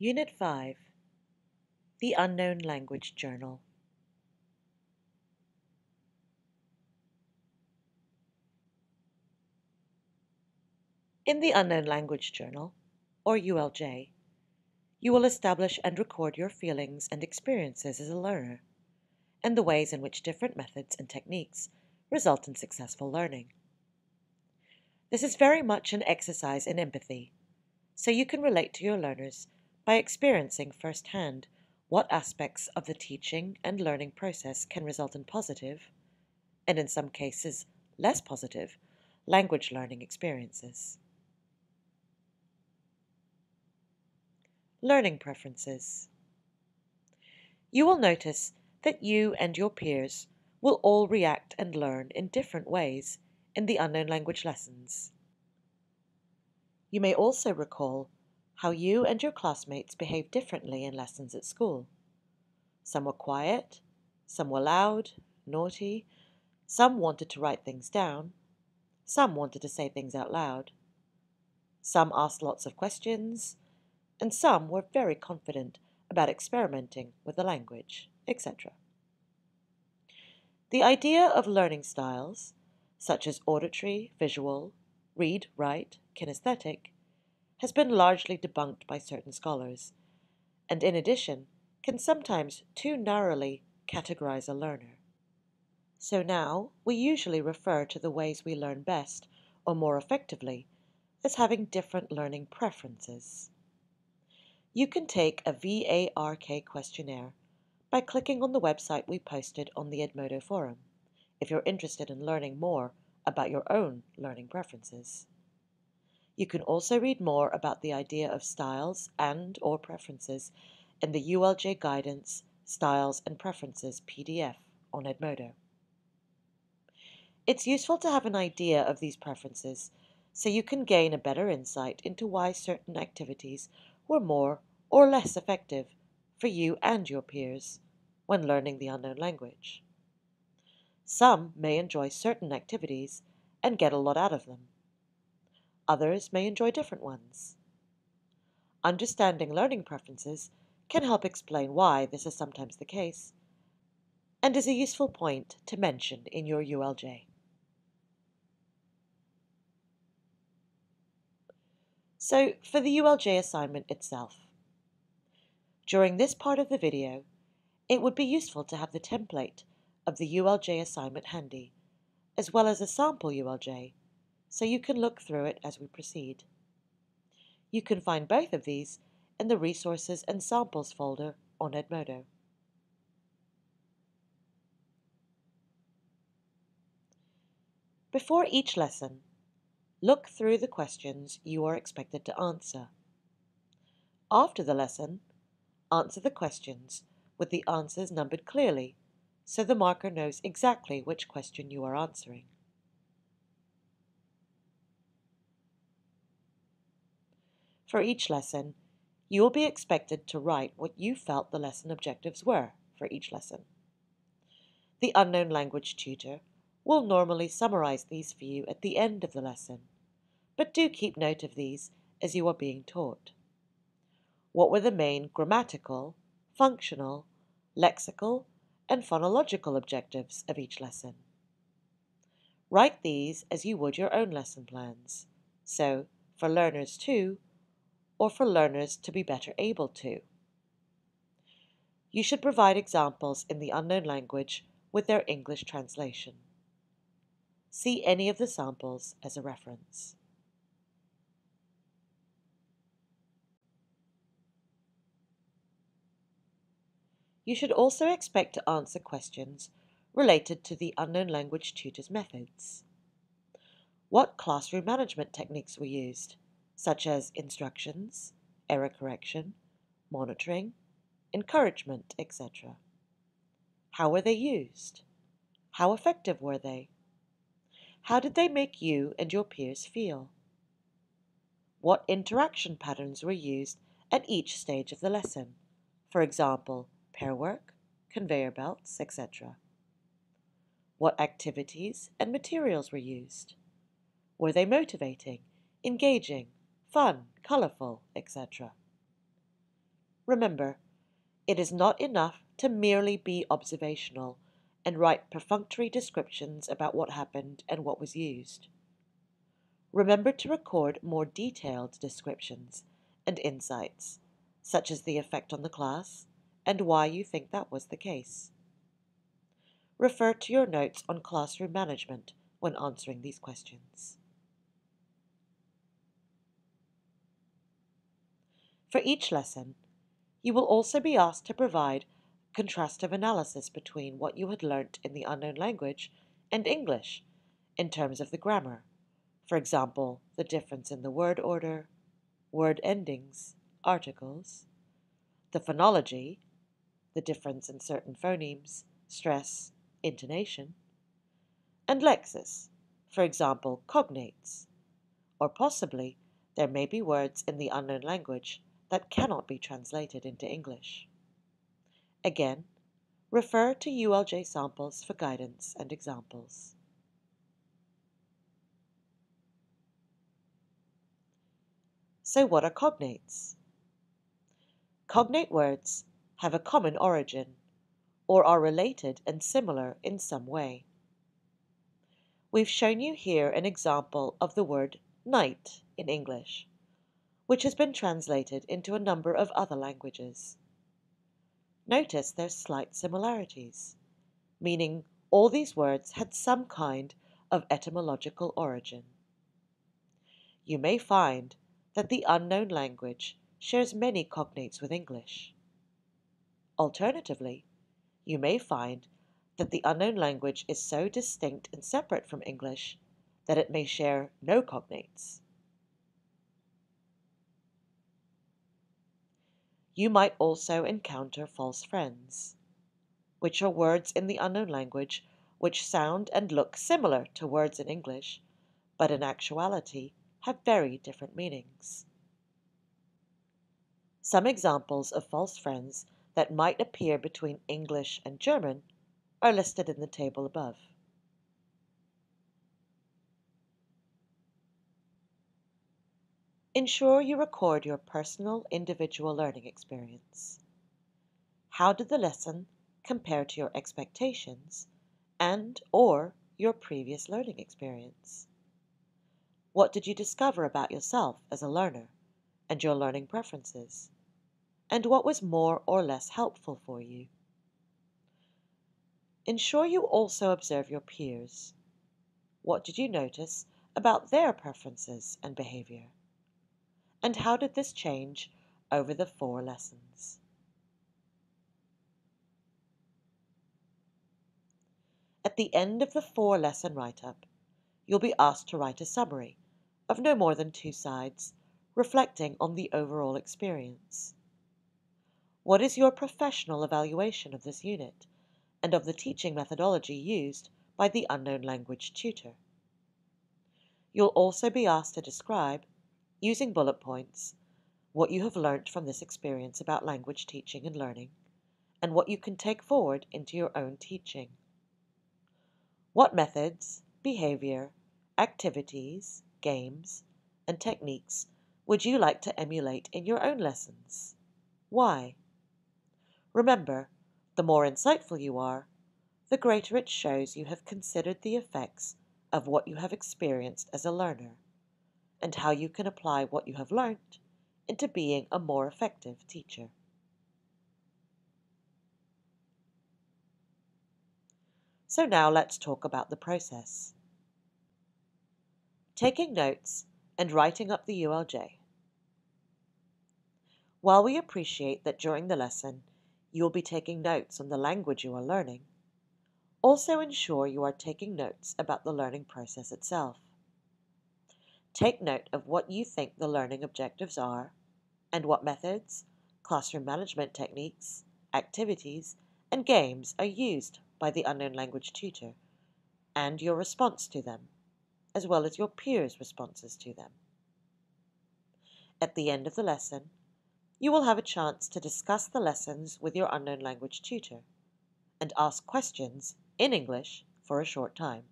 Unit 5 The Unknown Language Journal. In the Unknown Language Journal, or ULJ, you will establish and record your feelings and experiences as a learner, and the ways in which different methods and techniques result in successful learning. This is very much an exercise in empathy, so you can relate to your learners by experiencing firsthand what aspects of the teaching and learning process can result in positive, and in some cases less positive, language learning experiences. Learning preferences. You will notice that you and your peers will all react and learn in different ways in the unknown language lessons. You may also recall how you and your classmates behaved differently in lessons at school. Some were quiet, some were loud, naughty, some wanted to write things down, some wanted to say things out loud. Some asked lots of questions, and some were very confident about experimenting with the language, etc. The idea of learning styles, such as auditory, visual, read, write, kinesthetic, has been largely debunked by certain scholars, and in addition can sometimes too narrowly categorize a learner. So now we usually refer to the ways we learn best or more effectively as having different learning preferences. You can take a VARK questionnaire by clicking on the website we posted on the Edmodo forum if you're interested in learning more about your own learning preferences. You can also read more about the idea of styles and or preferences in the ULJ Guidance Styles and Preferences PDF on Edmodo. It's useful to have an idea of these preferences so you can gain a better insight into why certain activities were more or less effective for you and your peers when learning the unknown language. Some may enjoy certain activities and get a lot out of them Others may enjoy different ones. Understanding learning preferences can help explain why this is sometimes the case, and is a useful point to mention in your ULJ. So, for the ULJ assignment itself. During this part of the video, it would be useful to have the template of the ULJ assignment handy, as well as a sample ULJ so you can look through it as we proceed. You can find both of these in the Resources and Samples folder on Edmodo. Before each lesson, look through the questions you are expected to answer. After the lesson, answer the questions with the answers numbered clearly so the marker knows exactly which question you are answering. For each lesson, you will be expected to write what you felt the lesson objectives were for each lesson. The unknown language tutor will normally summarize these for you at the end of the lesson, but do keep note of these as you are being taught. What were the main grammatical, functional, lexical, and phonological objectives of each lesson? Write these as you would your own lesson plans. So, for learners 2, or for learners to be better able to. You should provide examples in the unknown language with their English translation. See any of the samples as a reference. You should also expect to answer questions related to the unknown language tutor's methods. What classroom management techniques were used? Such as instructions, error correction, monitoring, encouragement, etc. How were they used? How effective were they? How did they make you and your peers feel? What interaction patterns were used at each stage of the lesson? For example, pair work, conveyor belts, etc. What activities and materials were used? Were they motivating, engaging, fun, colorful, etc. Remember, it is not enough to merely be observational and write perfunctory descriptions about what happened and what was used. Remember to record more detailed descriptions and insights, such as the effect on the class and why you think that was the case. Refer to your notes on classroom management when answering these questions. For each lesson, you will also be asked to provide contrastive analysis between what you had learnt in the unknown language and English in terms of the grammar. For example, the difference in the word order, word endings, articles, the phonology, the difference in certain phonemes, stress, intonation, and lexis, for example, cognates, or possibly there may be words in the unknown language that cannot be translated into English. Again, refer to ULJ samples for guidance and examples. So what are cognates? Cognate words have a common origin or are related and similar in some way. We've shown you here an example of the word night in English which has been translated into a number of other languages. Notice their slight similarities, meaning all these words had some kind of etymological origin. You may find that the unknown language shares many cognates with English. Alternatively, you may find that the unknown language is so distinct and separate from English that it may share no cognates. You might also encounter false friends, which are words in the unknown language which sound and look similar to words in English, but in actuality have very different meanings. Some examples of false friends that might appear between English and German are listed in the table above. Ensure you record your personal individual learning experience. How did the lesson compare to your expectations and or your previous learning experience? What did you discover about yourself as a learner and your learning preferences? And what was more or less helpful for you? Ensure you also observe your peers. What did you notice about their preferences and behavior? And how did this change over the four lessons? At the end of the four lesson write up, you'll be asked to write a summary of no more than two sides, reflecting on the overall experience. What is your professional evaluation of this unit and of the teaching methodology used by the unknown language tutor? You'll also be asked to describe using bullet points, what you have learnt from this experience about language teaching and learning, and what you can take forward into your own teaching. What methods, behavior, activities, games, and techniques would you like to emulate in your own lessons? Why? Remember, the more insightful you are, the greater it shows you have considered the effects of what you have experienced as a learner and how you can apply what you have learnt into being a more effective teacher. So now let's talk about the process. Taking notes and writing up the ULJ. While we appreciate that during the lesson you will be taking notes on the language you are learning, also ensure you are taking notes about the learning process itself. Take note of what you think the learning objectives are and what methods, classroom management techniques, activities, and games are used by the unknown language tutor and your response to them, as well as your peers' responses to them. At the end of the lesson, you will have a chance to discuss the lessons with your unknown language tutor and ask questions in English for a short time.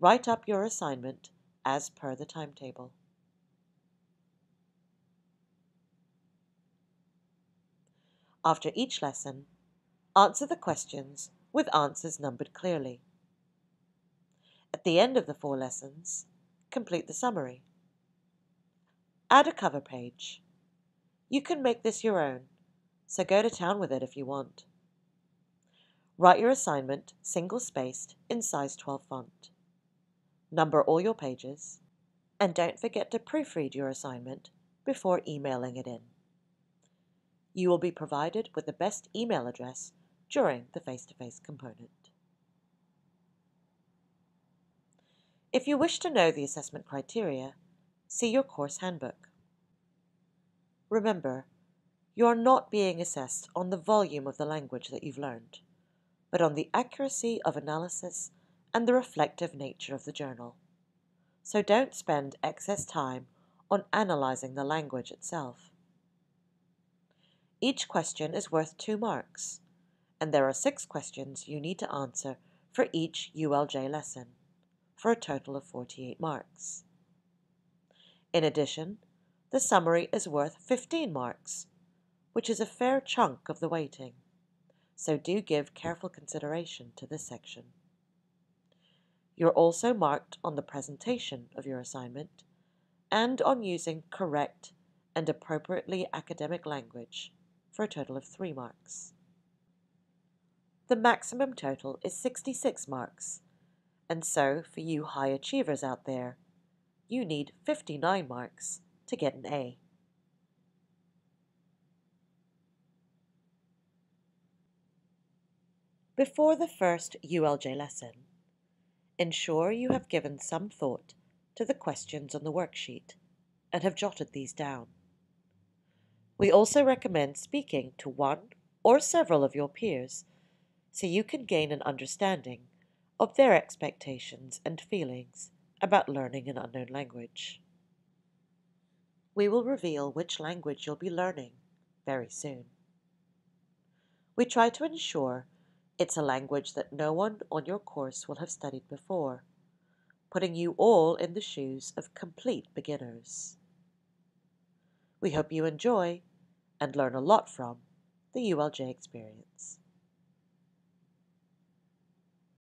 Write up your assignment as per the timetable. After each lesson, answer the questions with answers numbered clearly. At the end of the four lessons, complete the summary. Add a cover page. You can make this your own, so go to town with it if you want. Write your assignment single-spaced in size 12 font. Number all your pages, and don't forget to proofread your assignment before emailing it in. You will be provided with the best email address during the face-to-face -face component. If you wish to know the assessment criteria, see your course handbook. Remember, you are not being assessed on the volume of the language that you've learned, but on the accuracy of analysis and the reflective nature of the journal. So don't spend excess time on analyzing the language itself. Each question is worth two marks, and there are six questions you need to answer for each ULJ lesson, for a total of 48 marks. In addition, the summary is worth 15 marks, which is a fair chunk of the weighting, so do give careful consideration to this section. You're also marked on the presentation of your assignment and on using correct and appropriately academic language for a total of 3 marks. The maximum total is 66 marks, and so for you high achievers out there, you need 59 marks to get an A. Before the first ULJ lesson, ensure you have given some thought to the questions on the worksheet and have jotted these down. We also recommend speaking to one or several of your peers so you can gain an understanding of their expectations and feelings about learning an unknown language. We will reveal which language you'll be learning very soon. We try to ensure it's a language that no one on your course will have studied before, putting you all in the shoes of complete beginners. We hope you enjoy and learn a lot from the ULJ experience.